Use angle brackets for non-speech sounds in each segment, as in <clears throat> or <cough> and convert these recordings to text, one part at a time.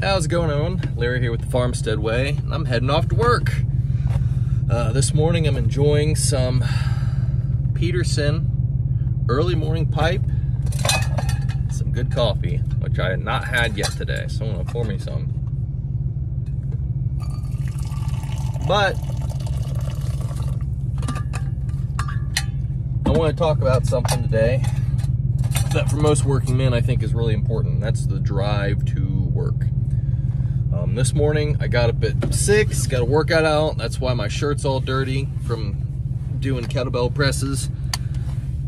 How's it going on? Larry here with the Farmstead Way, I'm heading off to work. Uh, this morning I'm enjoying some Peterson early morning pipe, some good coffee, which I had not had yet today, so I'm gonna pour me some. But I want to talk about something today that for most working men I think is really important. That's the drive to work. Um, this morning I got up at six, got a workout out. That's why my shirt's all dirty from doing kettlebell presses.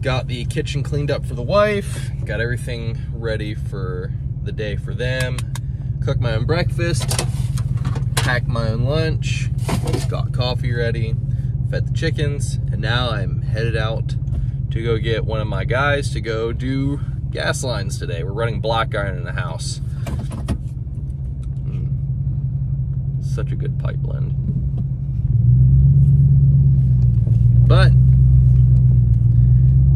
Got the kitchen cleaned up for the wife. Got everything ready for the day for them. Cooked my own breakfast. Packed my own lunch. Got coffee ready. Fed the chickens. And now I'm headed out to go get one of my guys to go do gas lines today. We're running black iron in the house. Such a good pipe blend. But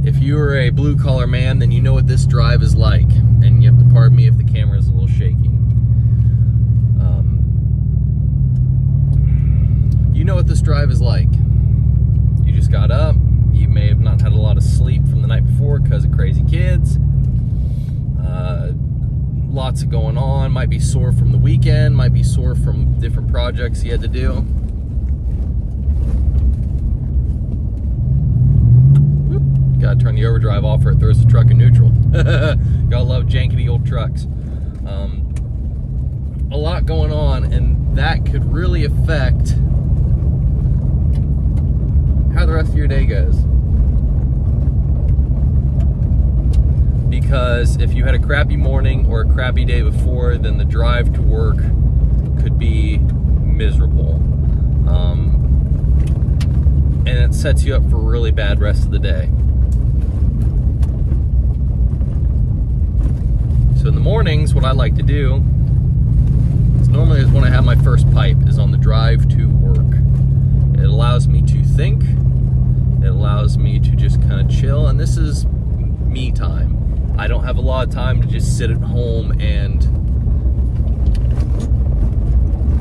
if you are a blue collar man, then you know what this drive is like. And you have to pardon me if the camera is a little shaky. Um, you know what this drive is like. You just got up, you may have not had a lot of sleep from the night before because of crazy kids. Uh, lots of going on. Might be sore from the weekend, might be sore from different projects he had to do. Gotta turn the overdrive off or it throws the truck in neutral. <laughs> Gotta love jankety old trucks. Um, a lot going on, and that could really affect how the rest of your day goes. Because if you had a crappy morning or a crappy day before, then the drive to work could be miserable. Um, and it sets you up for a really bad rest of the day. So in the mornings, what I like to do is normally is when I have my first pipe is on the drive to work. It allows me to think. It allows me to just kind of chill. And this is me time. I don't have a lot of time to just sit at home and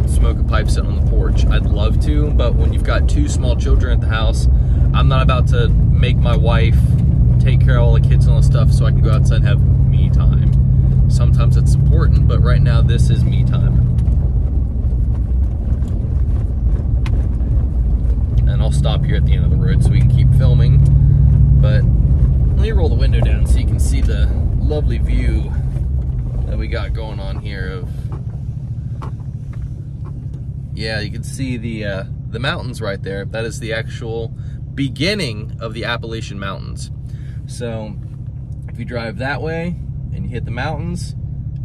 smoke a pipe sitting on the porch. I'd love to, but when you've got two small children at the house, I'm not about to make my wife take care of all the kids and all the stuff so I can go outside and have me time. Sometimes it's important, but right now this is me time. and I'll stop here at the end of the road so we can keep filming. But let me roll the window down so you can see the lovely view that we got going on here of yeah you can see the uh, the mountains right there. That is the actual beginning of the Appalachian Mountains. So if you drive that way and you hit the mountains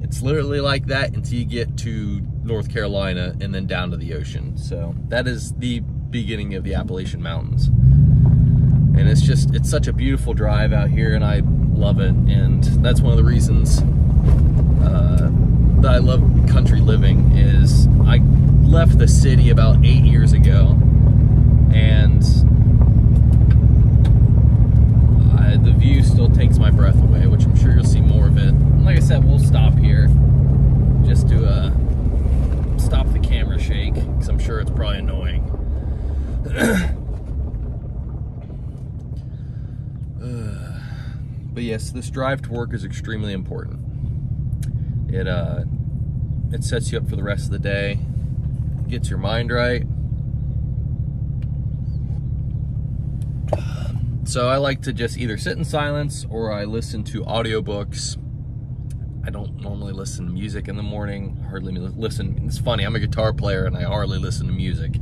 it's literally like that until you get to North Carolina and then down to the ocean. So that is the beginning of the Appalachian Mountains. And it's just, it's such a beautiful drive out here and I love it. And that's one of the reasons uh, that I love country living is I left the city about eight years ago and I, the view still takes my breath away, which I'm sure you'll see more of it. Like I said, we'll stop here just to uh, stop the camera shake because I'm sure it's probably annoying. <clears throat> uh, but yes, this drive to work is extremely important. It uh, it sets you up for the rest of the day, gets your mind right. So I like to just either sit in silence or I listen to audiobooks. I don't normally listen to music in the morning, hardly listen. It's funny, I'm a guitar player and I hardly listen to music.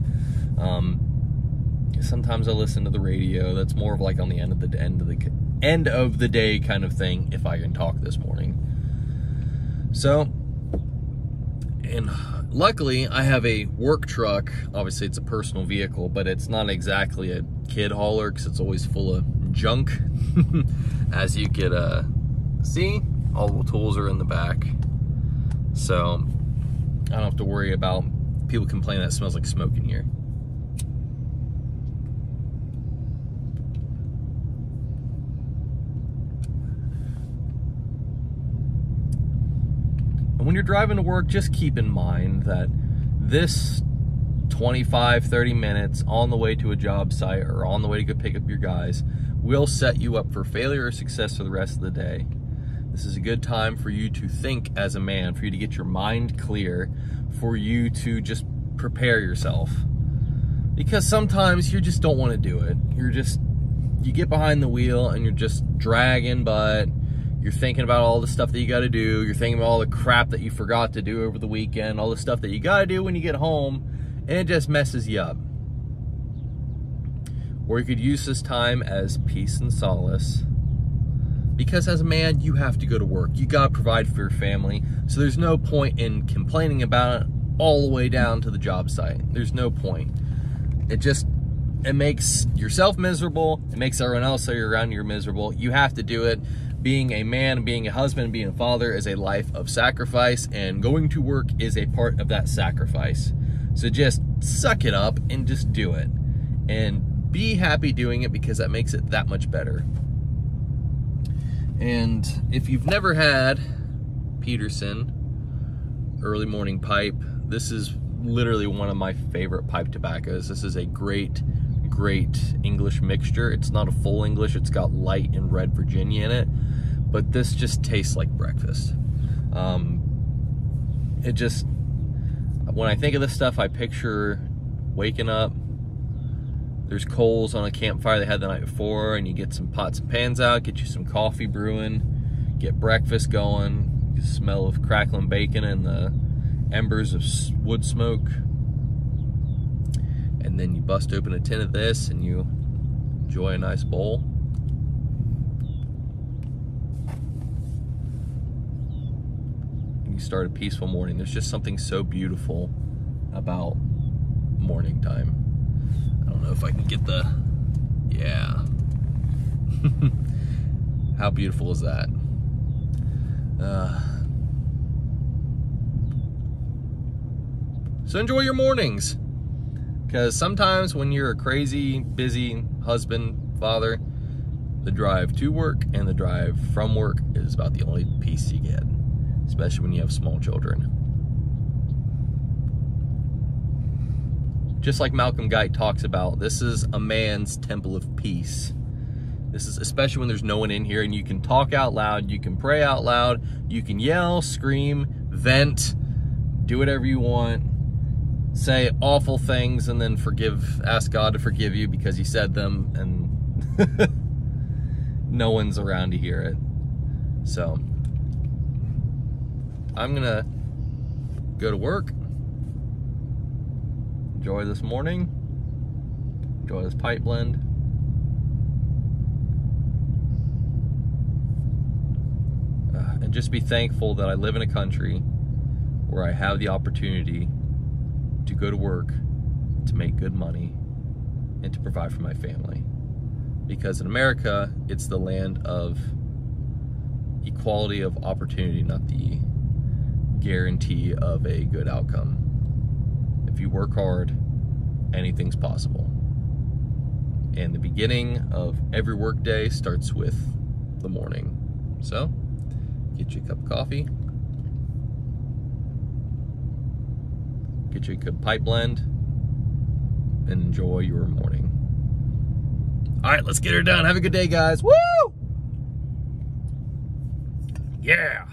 Um, sometimes I listen to the radio. That's more of like on the end of the end of the end of the day kind of thing. If I can talk this morning. So, and luckily I have a work truck. Obviously, it's a personal vehicle, but it's not exactly a kid hauler because it's always full of junk. <laughs> As you get uh, see, all the tools are in the back, so I don't have to worry about people complaining that smells like smoke in here. You're driving to work, just keep in mind that this 25, 30 minutes on the way to a job site or on the way to go pick up your guys will set you up for failure or success for the rest of the day. This is a good time for you to think as a man, for you to get your mind clear, for you to just prepare yourself. Because sometimes you just don't want to do it. You're just, you get behind the wheel and you're just dragging but You're thinking about all the stuff that you got to do. You're thinking about all the crap that you forgot to do over the weekend, all the stuff that you got to do when you get home and it just messes you up. Or you could use this time as peace and solace. Because as a man, you have to go to work. You gotta provide for your family. So there's no point in complaining about it all the way down to the job site. There's no point. It just, it makes yourself miserable. It makes everyone else around you miserable. You have to do it. Being a man, being a husband, being a father is a life of sacrifice and going to work is a part of that sacrifice. So just suck it up and just do it. And be happy doing it because that makes it that much better. And if you've never had Peterson early morning pipe, this is literally one of my favorite pipe tobaccos. This is a great, great English mixture. It's not a full English, it's got light and red Virginia in it, but this just tastes like breakfast. Um, it just when I think of this stuff, I picture waking up. There's coals on a campfire they had the night before, and you get some pots and pans out, get you some coffee brewing, get breakfast going, you smell of crackling bacon and the embers of wood smoke. And then you bust open a tin of this and you enjoy a nice bowl. you start a peaceful morning. There's just something so beautiful about morning time. I don't know if I can get the, yeah. <laughs> How beautiful is that? Uh, so enjoy your mornings. Because sometimes when you're a crazy, busy husband, father, the drive to work and the drive from work is about the only peace you get especially when you have small children. Just like Malcolm Guite talks about, this is a man's temple of peace. This is especially when there's no one in here and you can talk out loud, you can pray out loud, you can yell, scream, vent, do whatever you want, say awful things and then forgive, ask God to forgive you because you said them and <laughs> no one's around to hear it. So, I'm gonna go to work, enjoy this morning, enjoy this pipe blend. Uh, and just be thankful that I live in a country where I have the opportunity to go to work, to make good money, and to provide for my family. Because in America, it's the land of equality of opportunity, not the guarantee of a good outcome. If you work hard, anything's possible. And the beginning of every workday starts with the morning. So, get you a cup of coffee, get you a good pipe blend, and enjoy your morning. All right, let's get her done. Have a good day, guys. Woo! Yeah.